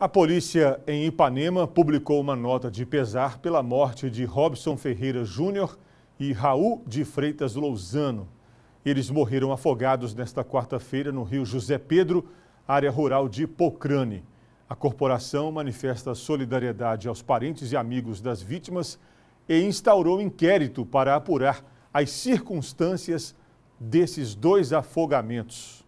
A polícia em Ipanema publicou uma nota de pesar pela morte de Robson Ferreira Júnior e Raul de Freitas Lousano. Eles morreram afogados nesta quarta-feira no rio José Pedro, área rural de Pocrane. A corporação manifesta solidariedade aos parentes e amigos das vítimas e instaurou inquérito para apurar as circunstâncias desses dois afogamentos.